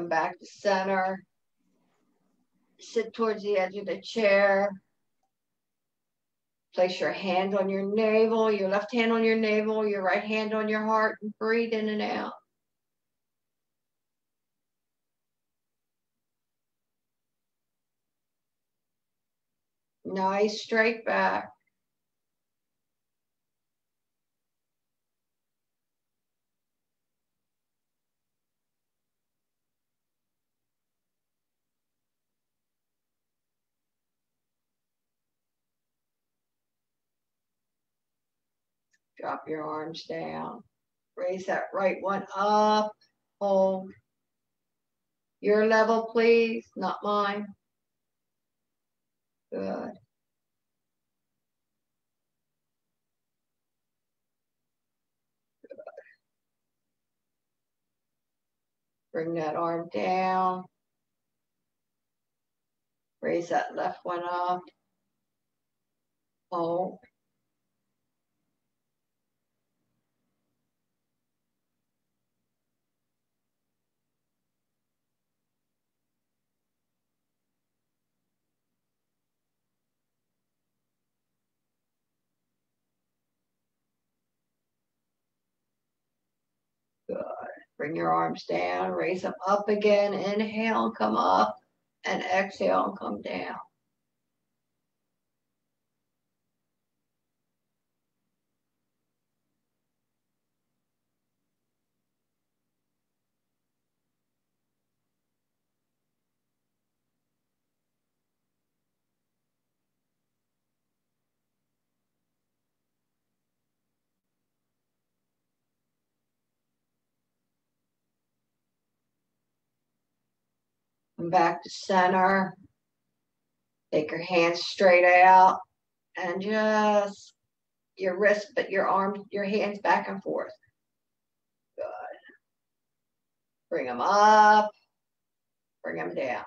Come back to center. Sit towards the edge of the chair. Place your hand on your navel, your left hand on your navel, your right hand on your heart, and breathe in and out. Nice straight back. Drop your arms down. Raise that right one up. Hold. Your level, please, not mine. Good. Bring that arm down. Raise that left one up. Hold. Bring your arms down, raise them up again. Inhale, come up, and exhale, come down. Come back to center. Take your hands straight out and just your wrist, but your arms, your hands back and forth. Good. Bring them up, bring them down.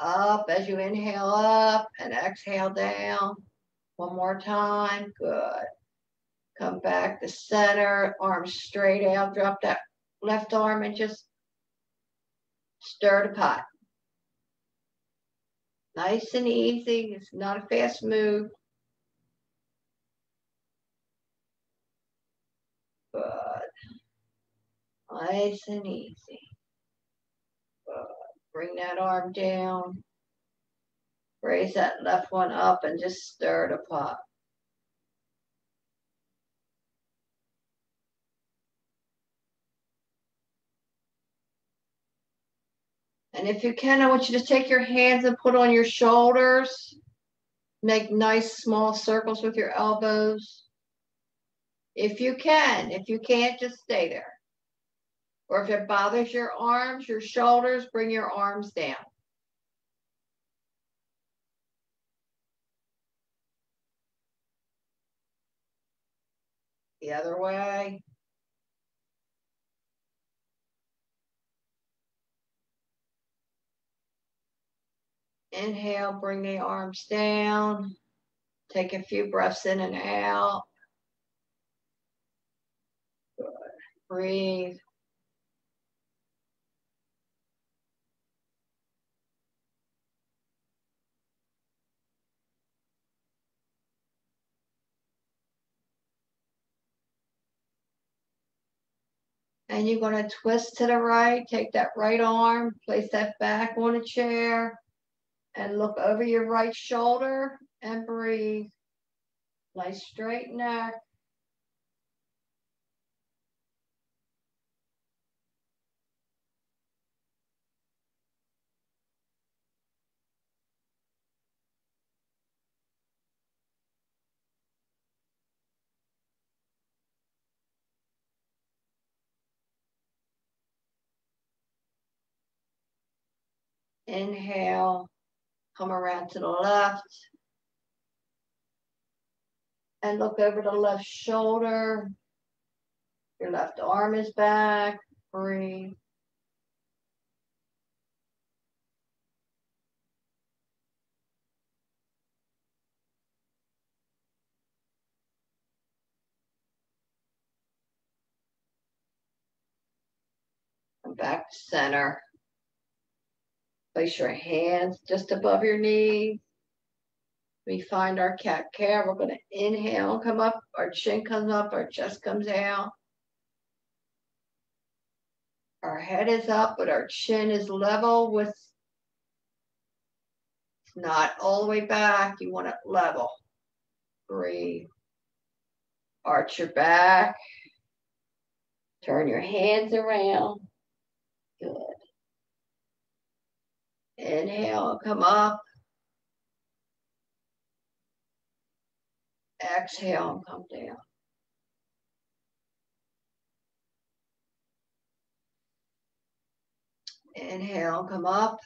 Up as you inhale up and exhale down. One more time. Good. Come back to center, arms straight out. Drop that left arm and just stir the pot. Nice and easy. It's not a fast move. Good. Nice and easy. Good. Bring that arm down. Raise that left one up and just stir the pot. And if you can, I want you to take your hands and put on your shoulders. Make nice small circles with your elbows. If you can, if you can't, just stay there. Or if it bothers your arms, your shoulders, bring your arms down. The other way. Inhale, bring the arms down. Take a few breaths in and out. Good. Breathe. And you're going to twist to the right, take that right arm, place that back on a chair, and look over your right shoulder and breathe. Nice straight neck. Inhale come around to the left and look over the left shoulder. Your left arm is back. Breathe. back to center. Place your hands just above your knees. We find our cat cow. We're going to inhale, come up. Our chin comes up, our chest comes out. Our head is up, but our chin is level with not all the way back. You want it level. Breathe. Arch your back. Turn your hands around. Good. Inhale, come up. Exhale, come down. Inhale, come up.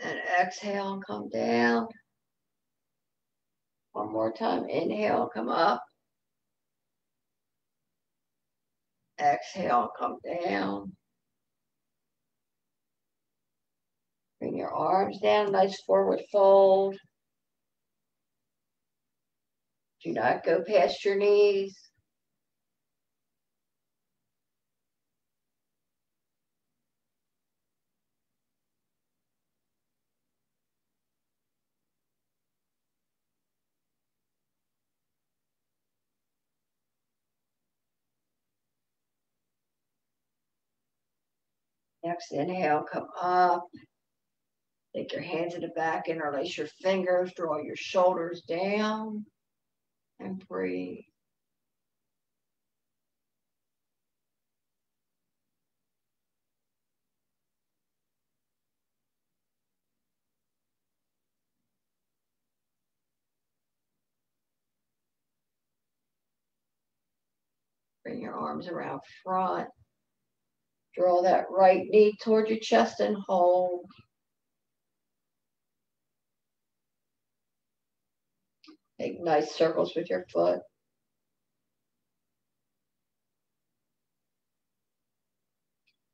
And exhale, come down. One more time. Inhale, come up. Exhale, come down. Bring your arms down, nice forward fold. Do not go past your knees. Next inhale, come up. Take your hands in the back, interlace your fingers, draw your shoulders down, and breathe. Bring your arms around front. Draw that right knee toward your chest and hold. Make nice circles with your foot.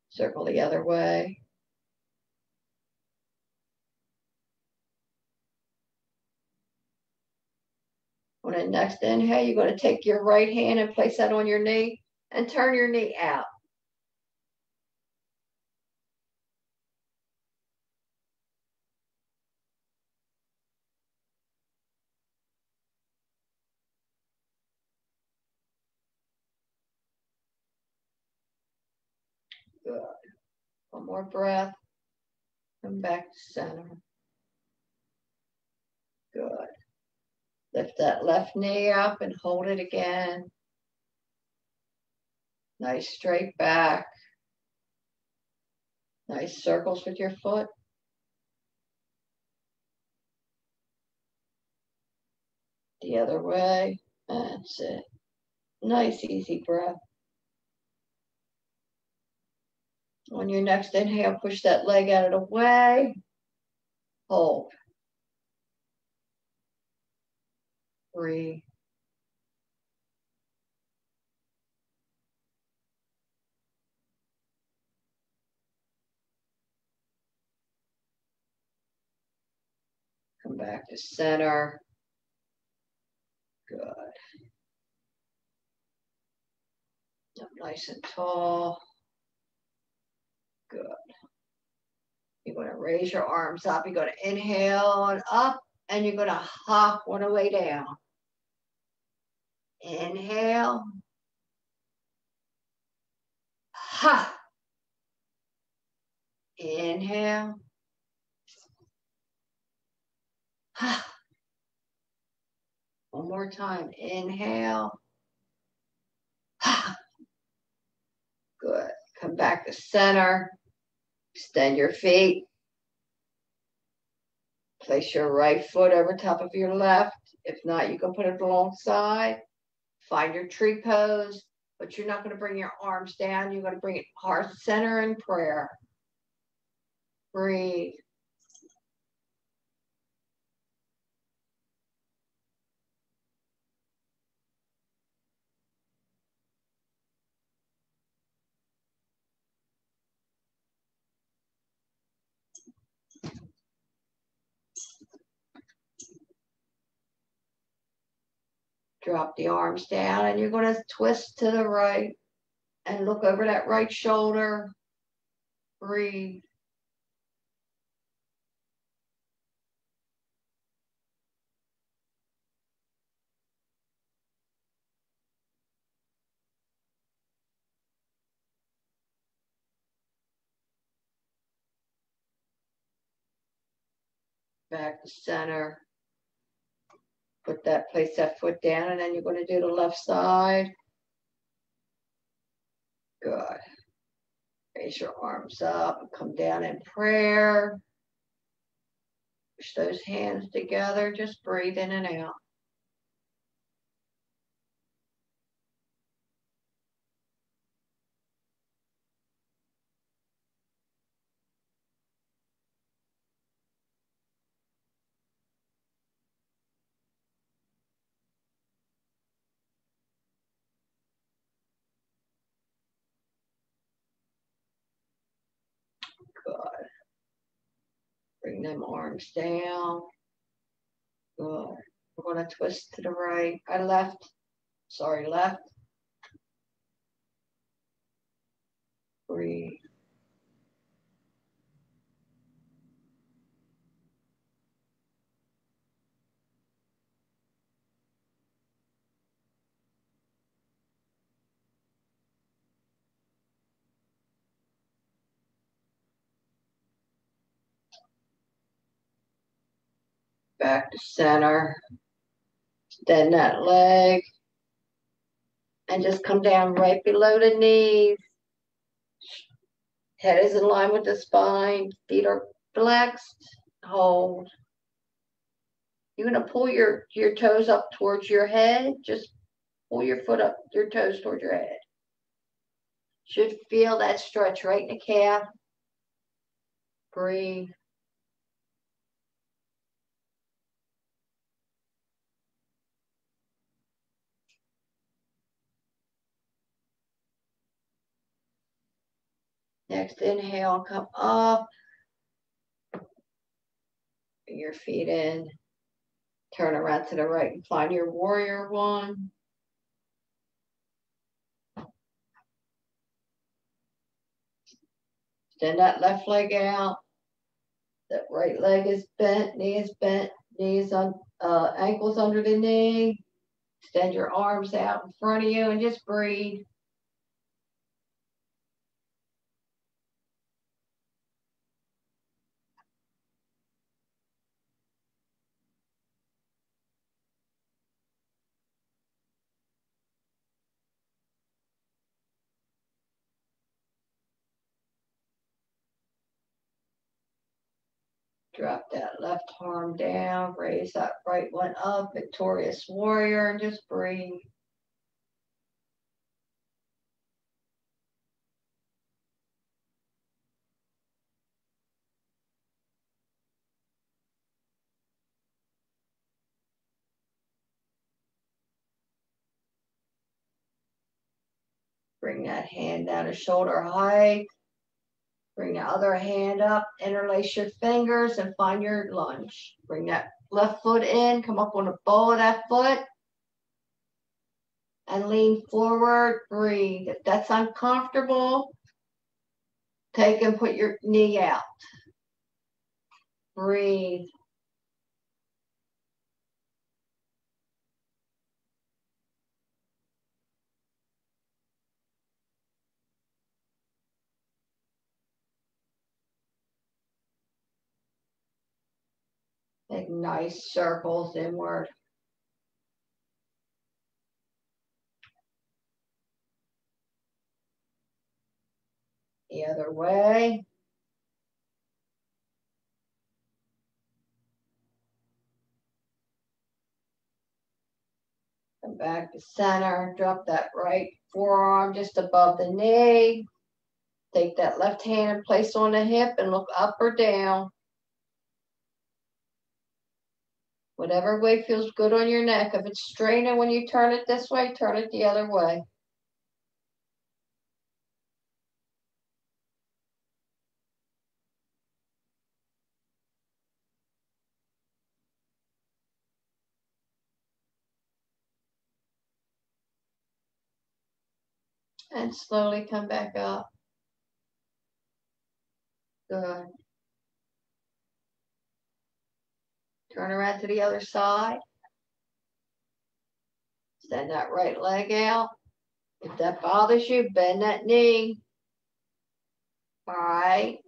Circle the other way. On the next inhale, you're going to take your right hand and place that on your knee and turn your knee out. Good. One more breath. Come back to center. Good. Lift that left knee up and hold it again. Nice straight back. Nice circles with your foot. The other way. That's it. Nice, easy breath. On your next inhale, push that leg out of the way. Hold. Breathe. Come back to center. Good. Up nice and tall. Good. You're going to raise your arms up. You're going to inhale and up, and you're going to hop on the way down. Inhale. Ha. Inhale. Ha. One more time. Inhale. Ha. Good. Come back to center. Extend your feet. Place your right foot over top of your left. If not, you can put it alongside. Find your tree pose, but you're not going to bring your arms down. You're going to bring it heart center in prayer. Breathe. Drop the arms down and you're going to twist to the right. and look over that right shoulder. Breathe. Back to center. Put that, place that foot down, and then you're going to do the left side. Good. Raise your arms up come down in prayer. Push those hands together. Just breathe in and out. Good. Bring them arms down. Good. We're going to twist to the right. I left. Sorry, left. Breathe. Back to center. Extend that leg. And just come down right below the knees. Head is in line with the spine. Feet are flexed. Hold. You're going to pull your, your toes up towards your head. Just pull your foot up, your toes towards your head. Should feel that stretch right in the calf. Breathe. Next inhale, come up. Bring your feet in. Turn around to the right and find your warrior one. Extend that left leg out. That right leg is bent, knee is bent, knees on uh, ankles under the knee. Extend your arms out in front of you and just breathe. Drop that left arm down, raise that right one up, victorious warrior, and just breathe. Bring that hand down to shoulder height. Bring the other hand up, interlace your fingers and find your lunge. Bring that left foot in, come up on the ball of that foot and lean forward, breathe. If that's uncomfortable, take and put your knee out. Breathe. Make nice circles inward. The other way. Come back to center. Drop that right forearm just above the knee. Take that left hand and place on the hip and look up or down. Whatever way feels good on your neck. If it's straining when you turn it this way, turn it the other way. And slowly come back up. Good. Turn around to the other side. Send that right leg out. If that bothers you, bend that knee. All right.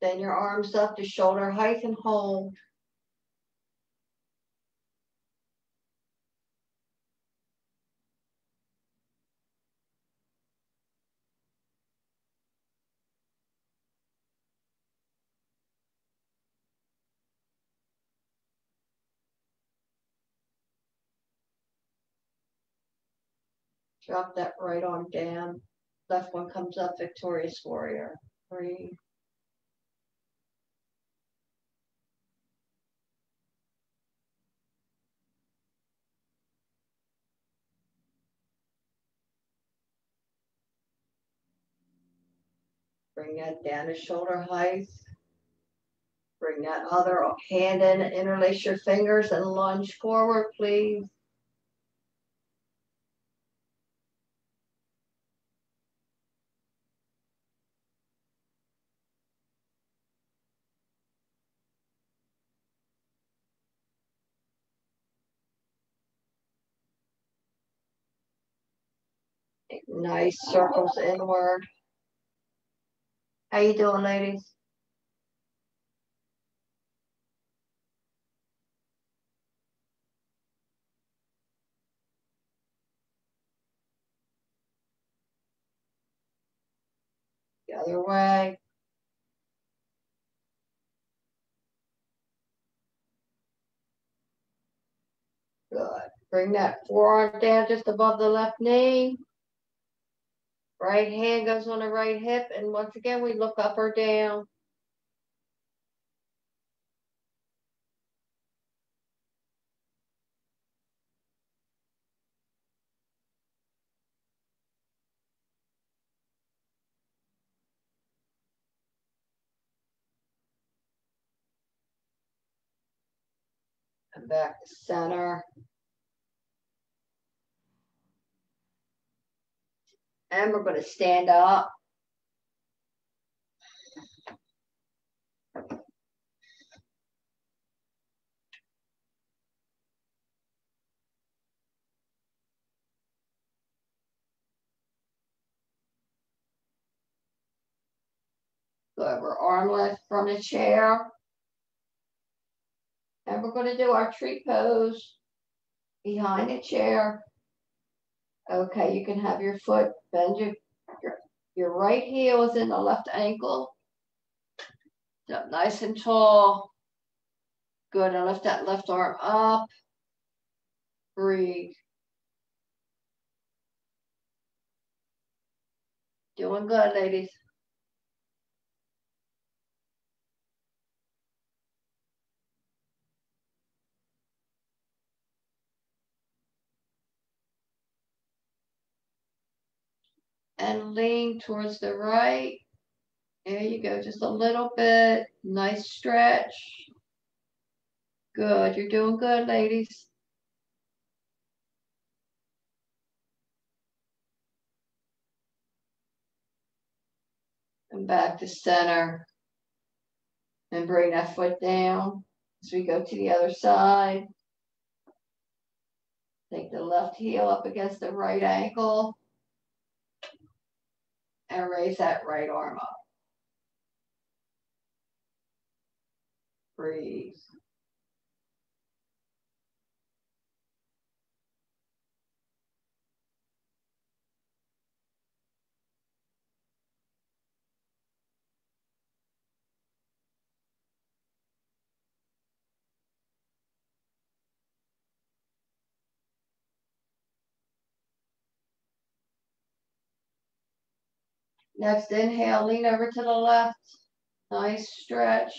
Then your arms up to shoulder height and hold. Drop that right arm down. Left one comes up, victorious warrior. Breathe. Bring that down to shoulder height. Bring that other hand in, interlace your fingers and lunge forward, please. Nice circles inward. How you doing, ladies? The other way. Good. Bring that forearm down just above the left knee. Right hand goes on the right hip. And once again, we look up or down. And back to center. And we're going to stand up. Good. We're arm lift from the chair. And we're going to do our tree pose behind the chair. Okay, you can have your foot, bend your, your, your right heel is in the left ankle. Up nice and tall. Good, and lift that left arm up. Breathe. Doing good, ladies. And lean towards the right. There you go, just a little bit. Nice stretch. Good, you're doing good, ladies. And back to center. And bring that foot down as we go to the other side. Take the left heel up against the right ankle and raise that right arm up. Breathe. Next inhale, lean over to the left. Nice stretch.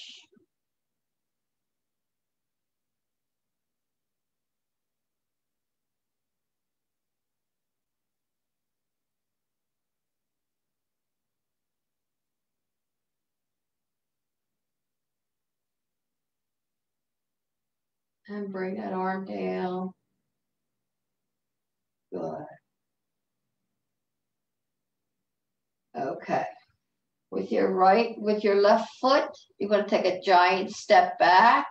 And bring that arm down. Good. Okay. With your right, with your left foot, you're going to take a giant step back.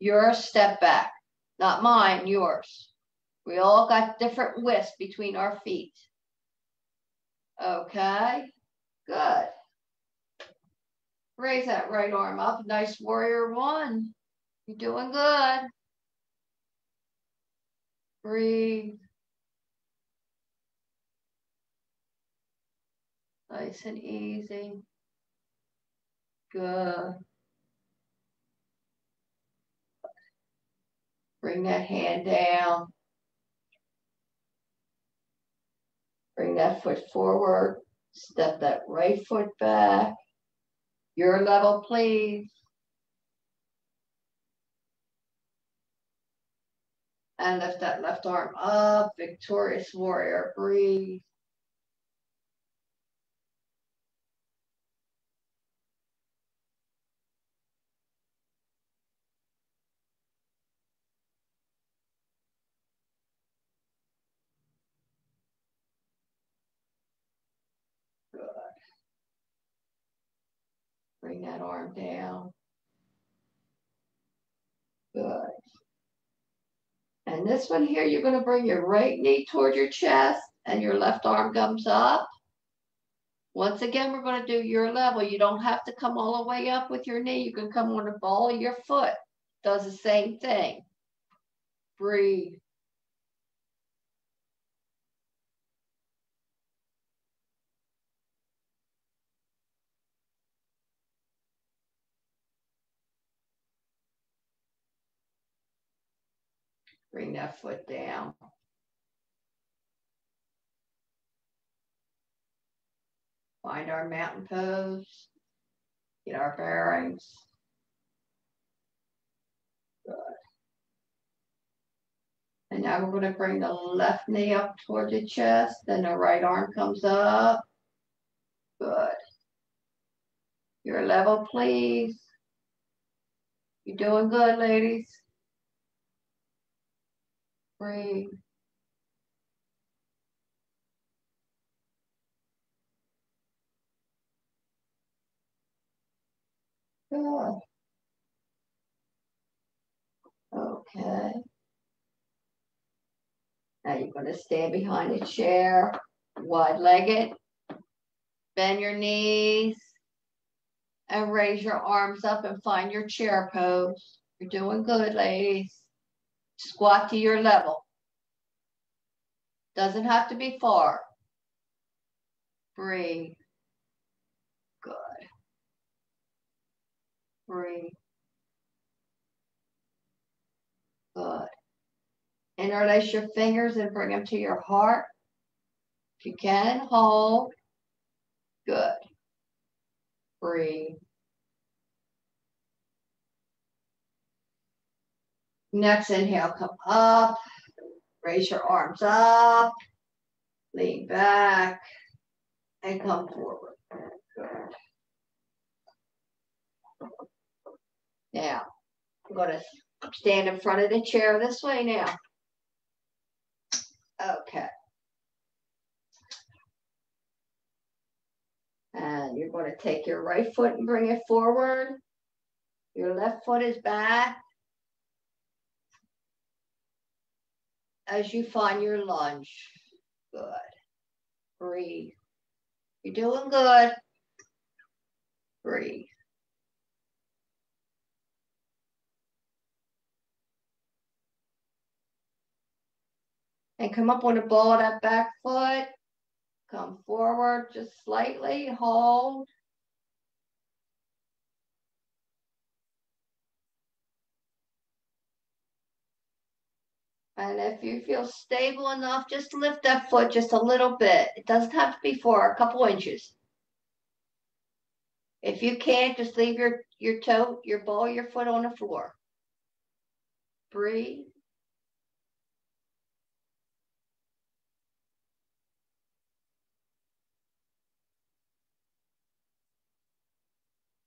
Your step back, not mine, yours. We all got different widths between our feet. Okay, good. Raise that right arm up. Nice warrior one. You're doing good. Breathe. Nice and easy. Good. Bring that hand down. Bring that foot forward. Step that right foot back. Your level, please. And lift that left arm up. Victorious warrior. Breathe. Bring that arm down. Good. And this one here, you're going to bring your right knee toward your chest and your left arm comes up. Once again, we're going to do your level. You don't have to come all the way up with your knee. You can come on the ball of your foot. Does the same thing. Breathe. Bring that foot down. Find our mountain pose. Get our bearings. Good. And now we're going to bring the left knee up toward the chest. Then the right arm comes up. Good. Your level, please. You're doing good, ladies. Breathe. Good. Okay. Now you're going to stand behind a chair, wide-legged. Bend your knees and raise your arms up and find your chair pose. You're doing good, ladies. Squat to your level. Doesn't have to be far. Breathe. Good. Breathe. Good. Interlace your fingers and bring them to your heart. If you can, hold. Good. Breathe. Next inhale, come up. Raise your arms up. Lean back. And come forward. Good. Now, I'm going to stand in front of the chair this way now. Okay. And you're going to take your right foot and bring it forward. Your left foot is back. As you find your lunge. Good. Breathe. You're doing good. Breathe. And come up on the ball of that back foot. Come forward just slightly. Hold. And if you feel stable enough, just lift that foot just a little bit. It doesn't have to be far, a couple inches. If you can't, just leave your, your toe, your ball, your foot on the floor. Breathe.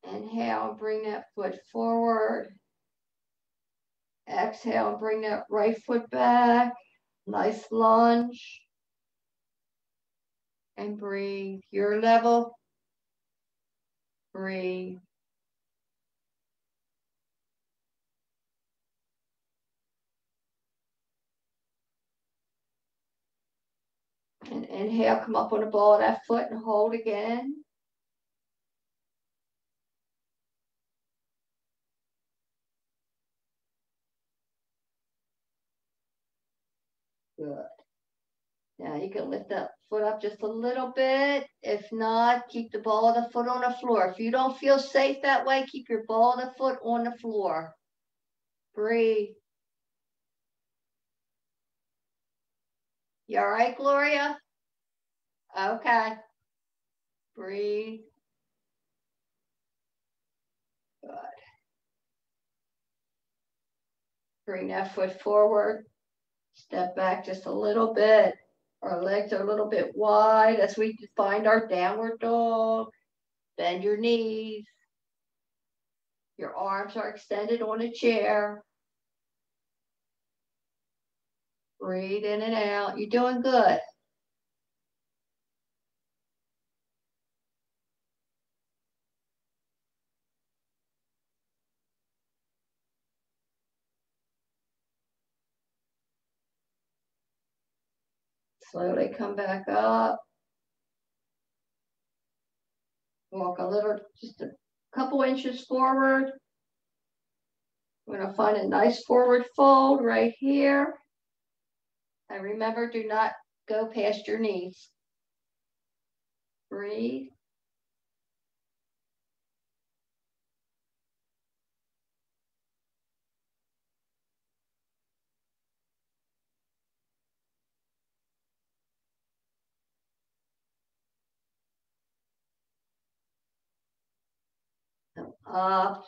Inhale, bring that foot forward. Exhale, bring that right foot back. Nice lunge. And breathe. Your level. Breathe. And inhale, come up on the ball of that foot and hold again. Good. Now you can lift that foot up just a little bit. If not, keep the ball of the foot on the floor. If you don't feel safe that way, keep your ball of the foot on the floor. Breathe. You all right, Gloria? Okay. Breathe. Good. Bring that foot forward. Step back just a little bit. Our legs are a little bit wide as we find our downward dog. Bend your knees. Your arms are extended on a chair. Breathe in and out. You're doing good. Slowly come back up. Walk a little, just a couple inches forward. We're to find a nice forward fold right here. And remember, do not go past your knees. Breathe. Up,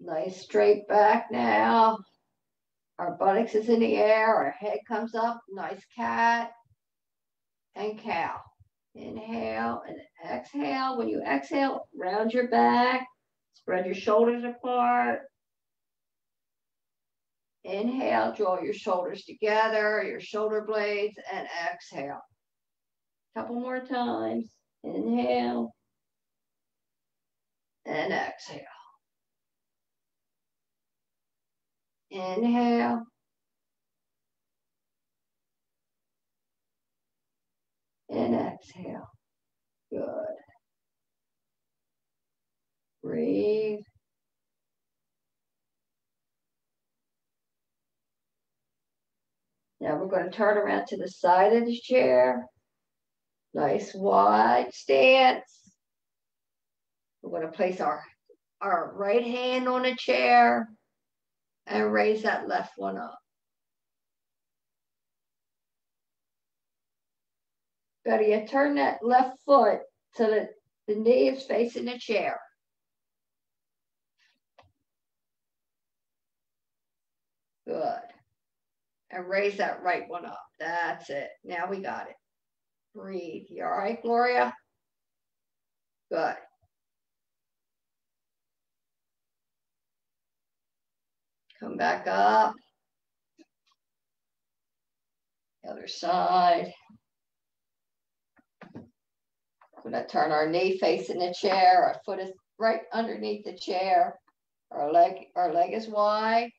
nice straight back now. Our buttocks is in the air, our head comes up, nice cat and cow. Inhale and exhale. When you exhale, round your back, spread your shoulders apart. Inhale, draw your shoulders together, your shoulder blades, and exhale. Couple more times. Inhale and exhale. Inhale. And exhale. Good. Breathe. Now we're going to turn around to the side of the chair. Nice wide stance. We're going to place our, our right hand on a chair and raise that left one up. Better you turn that left foot so that the knee is facing the chair. Good. And raise that right one up. That's it. Now we got it. Breathe. You all right, Gloria? Good. Come back up. The other side. We're to turn our knee facing the chair. Our foot is right underneath the chair. Our leg, our leg is wide.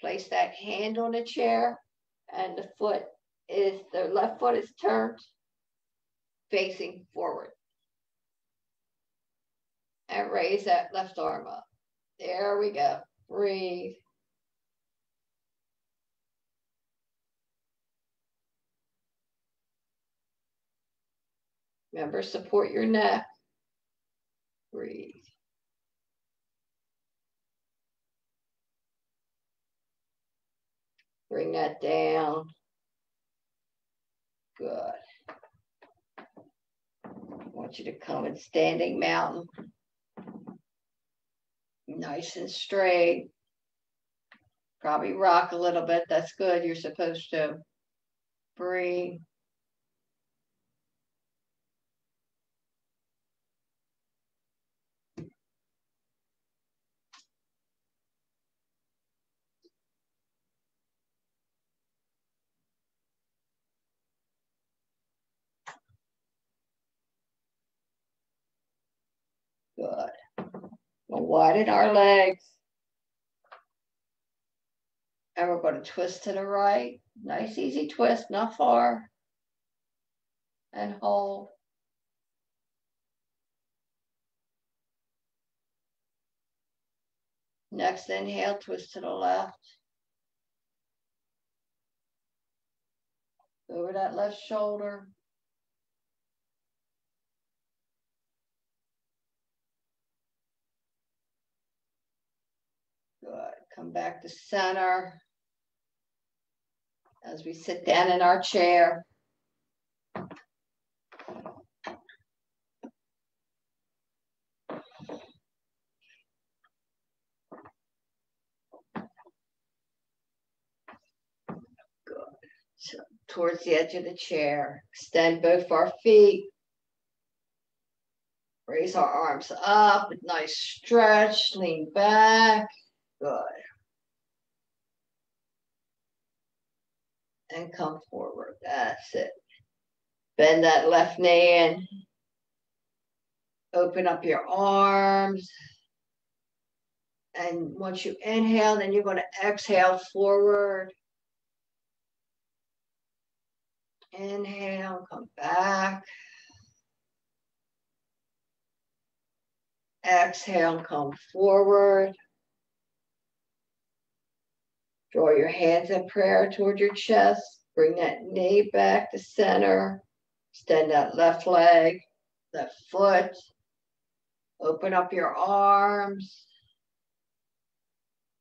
Place that hand on the chair and the foot is, the left foot is turned facing forward. And raise that left arm up. There we go. Breathe. Remember, support your neck. Breathe. Bring that down. Good. I want you to come in standing mountain. Nice and straight. Probably rock a little bit. That's good. You're supposed to breathe. Widen our legs. And we're going to twist to the right. Nice, easy twist, not far. And hold. Next inhale, twist to the left. Over that left shoulder. Good. Come back to center as we sit down in our chair. So, towards the edge of the chair. Extend both our feet. Raise our arms up, nice stretch, lean back. Good. And come forward. That's it. Bend that left knee in. Open up your arms. And once you inhale, then you're going to exhale forward. Inhale, come back. Exhale, come forward. Draw your hands in prayer toward your chest. Bring that knee back to center. Extend that left leg, left foot. Open up your arms.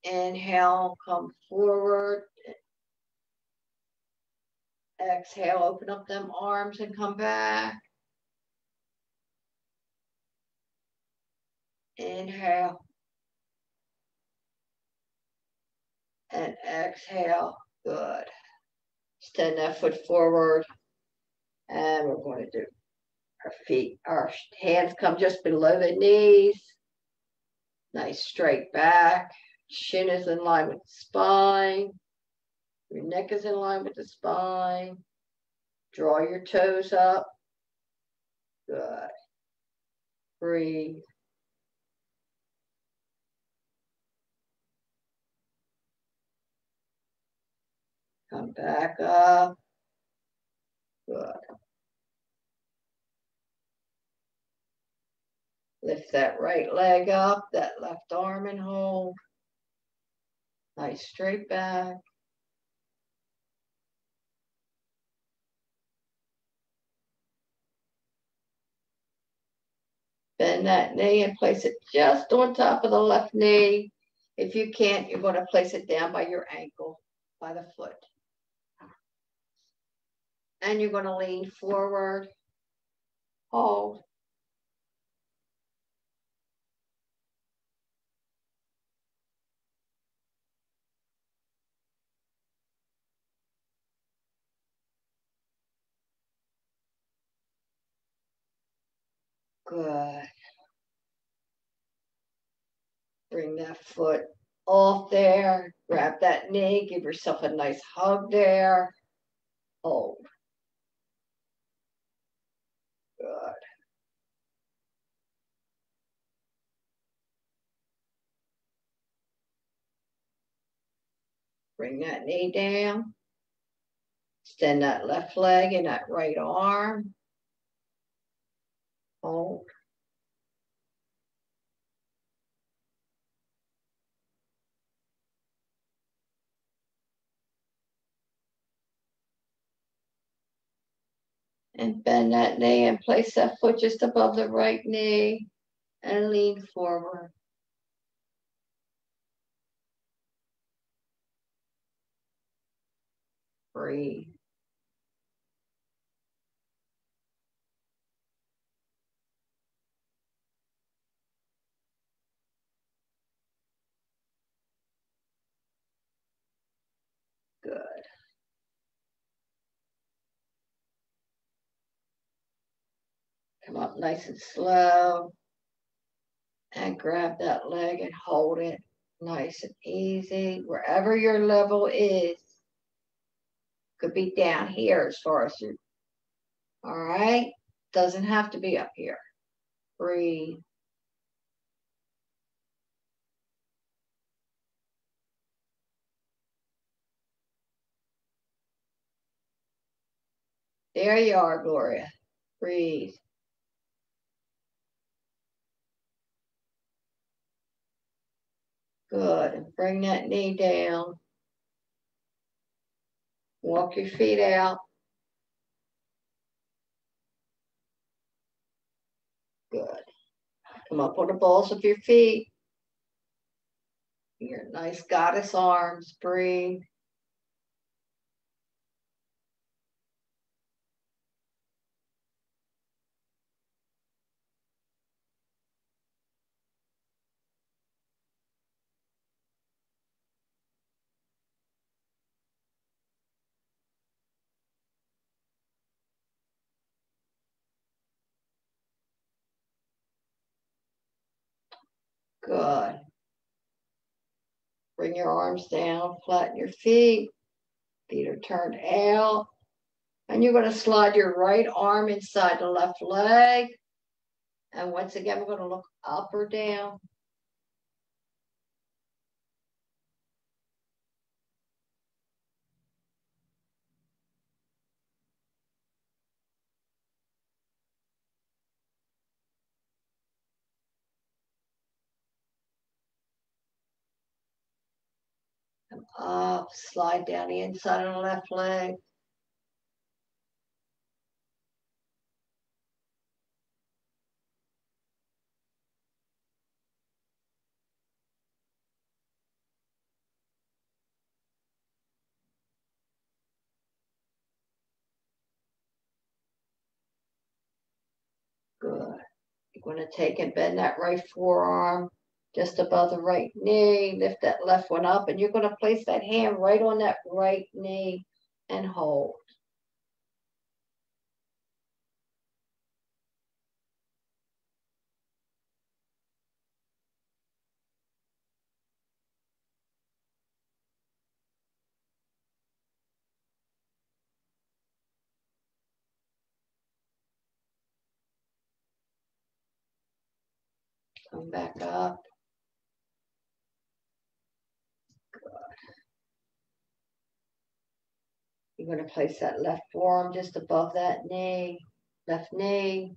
Inhale, come forward. Exhale, open up them arms and come back. Inhale. And exhale. Good. Extend that foot forward. And we're going to do our feet, our hands come just below the knees. Nice straight back. Chin is in line with the spine. Your neck is in line with the spine. Draw your toes up. Good. Breathe. Come back up. Good. Lift that right leg up, that left arm and hold. Nice straight back. Bend that knee and place it just on top of the left knee. If you can't, you're going to place it down by your ankle, by the foot and you're going to lean forward, hold. Good. Bring that foot off there. Grab that knee. Give yourself a nice hug there. Hold. Good. Bring that knee down. Extend that left leg and that right arm. Hold. and bend that knee and place that foot just above the right knee and lean forward. Breathe. Good. Come up nice and slow. And grab that leg and hold it nice and easy. Wherever your level is. Could be down here as far as you. all right? Doesn't have to be up here. Breathe. There you are, Gloria. Breathe. Good. And bring that knee down. Walk your feet out. Good. Come up on the balls of your feet. Your nice goddess arms. Breathe. Bring your arms down, flatten your feet. Feet are turned out. And you're going to slide your right arm inside the left leg. And once again, we're going to look up or down. Up, slide down the inside of the left leg. Good. You're going to take and bend that right forearm just above the right knee. Lift that left one up, and you're going to place that hand right on that right knee and hold. Come back up. You're going to place that left forearm just above that knee, left knee.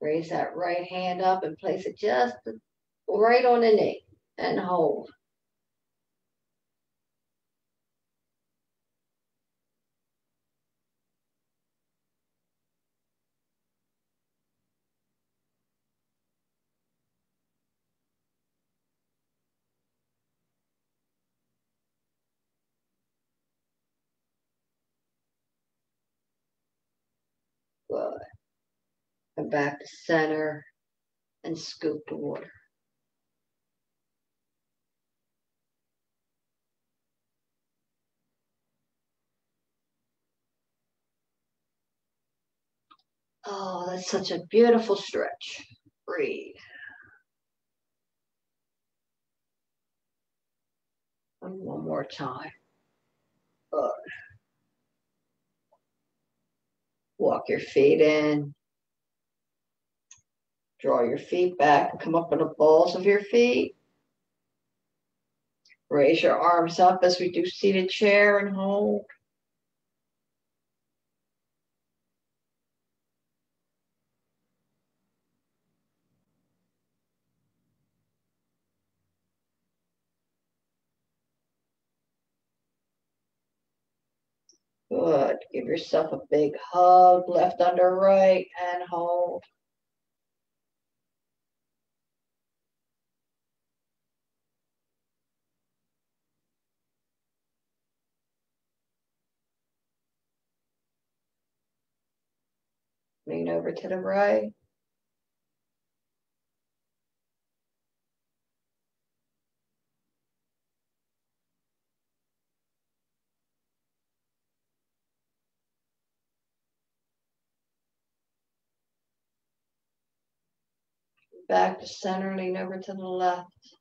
Raise that right hand up and place it just right on the knee and hold. Good. Come back to center and scoop the water. Oh, that's such a beautiful stretch. Breathe. And one more time. Good. Walk your feet in. Draw your feet back come up on the balls of your feet. Raise your arms up as we do seated chair and hold. Good. Give yourself a big hug, left under right, and hold. Lean over to the right. Back to center, lean over to the left.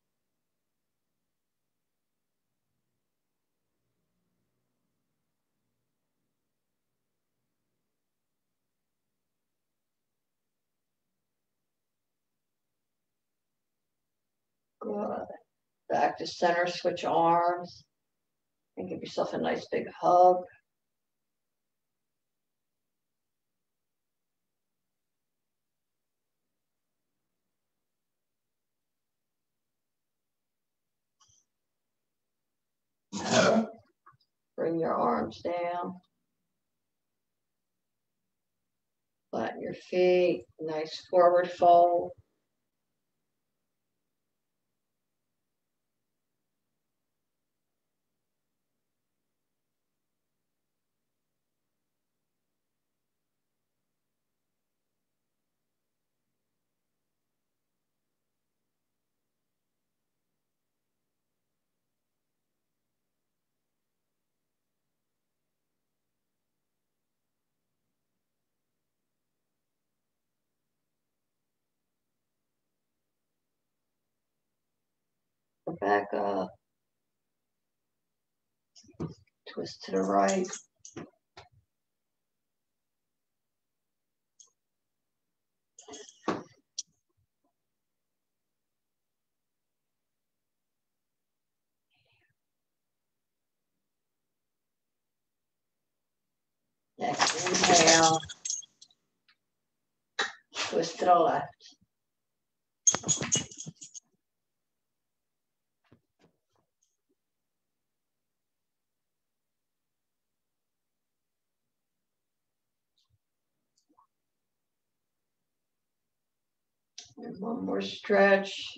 back to center, switch arms, and give yourself a nice big hug. Bring your arms down. Flatten your feet, nice forward fold. Back up. Twist to the right. Next inhale. Twist to the left. One more stretch.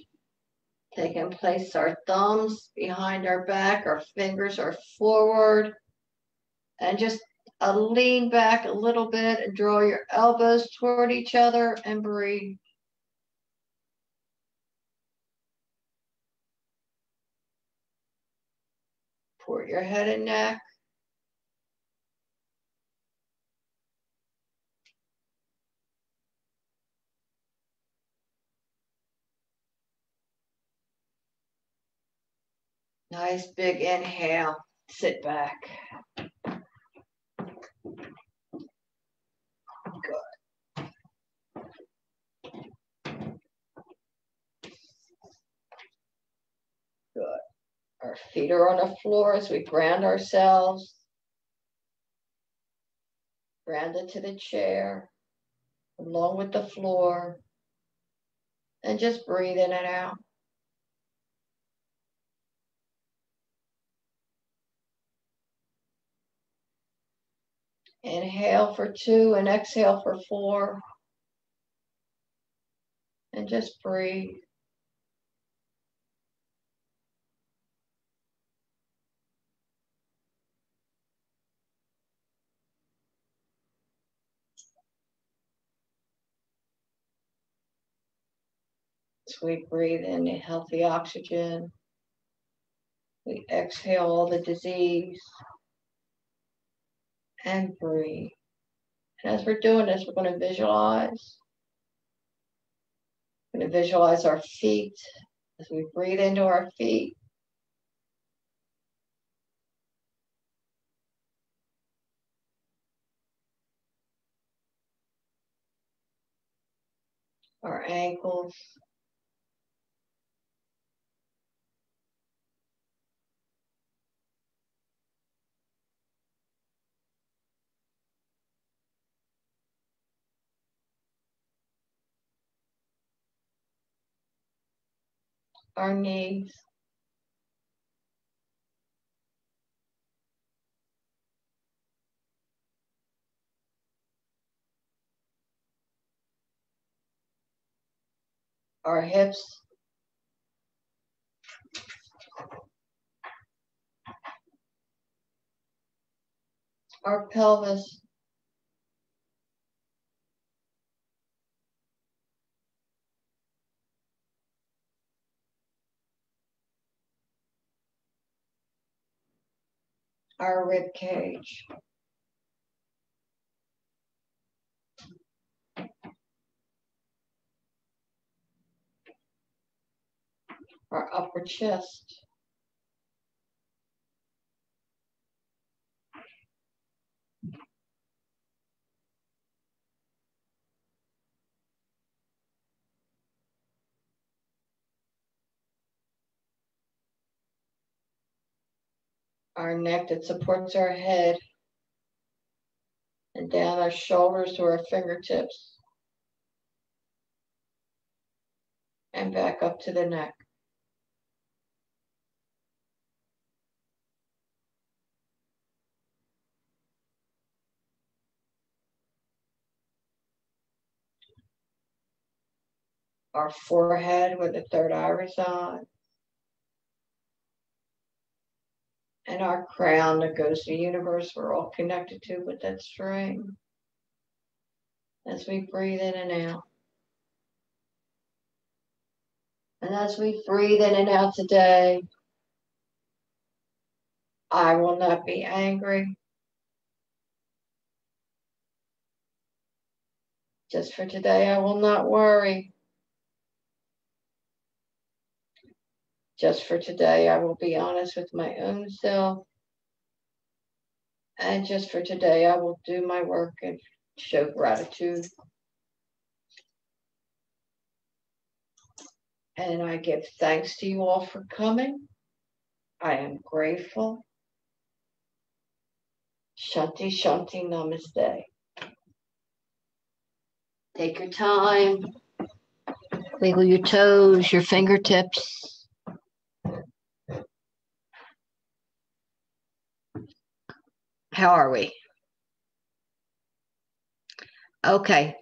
Take and place our thumbs behind our back, our fingers are forward. And just uh, lean back a little bit and draw your elbows toward each other and breathe. Port your head and neck. Nice big inhale. Sit back. Good. Good. Our feet are on the floor as we ground ourselves. Grounded to the chair, along with the floor. And just breathe in and out. Inhale for two and exhale for four. And just breathe. So we breathe in the healthy oxygen. We exhale all the disease and breathe. And as we're doing this, we're going to visualize. We're going to visualize our feet as we breathe into our feet. Our ankles. Our knees. Our hips. Our pelvis. Our rib cage. Our upper chest. our neck that supports our head and down our shoulders to our fingertips and back up to the neck. Our forehead with the third iris on. And our crown that goes to the universe, we're all connected to with that string. As we breathe in and out. And as we breathe in and out today, I will not be angry. Just for today, I will not worry. Just for today, I will be honest with my own self. And just for today, I will do my work and show gratitude. And I give thanks to you all for coming. I am grateful. Shanti, Shanti, Namaste. Take your time. Wiggle your toes, your fingertips. How are we? Okay.